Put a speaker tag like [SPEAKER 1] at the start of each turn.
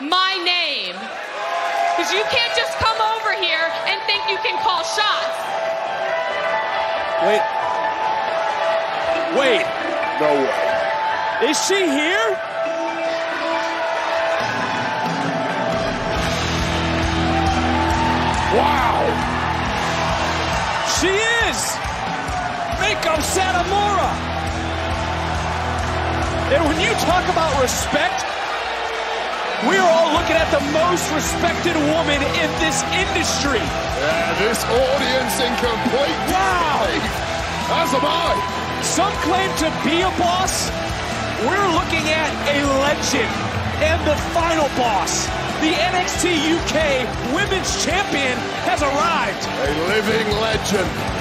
[SPEAKER 1] my name. Because you can't just come over here and think you can call shots.
[SPEAKER 2] Wait. Wait.
[SPEAKER 3] No way.
[SPEAKER 2] Is she here?
[SPEAKER 3] Wow.
[SPEAKER 2] She is. Meiko Satomura. And when you talk about respect, we're all looking at the most respected woman in this industry.
[SPEAKER 3] Yeah, this audience in complete
[SPEAKER 2] Wow.
[SPEAKER 3] As am I.
[SPEAKER 2] Some claim to be a boss. We're looking at a legend and the final boss. The NXT UK Women's Champion has arrived.
[SPEAKER 3] A living legend.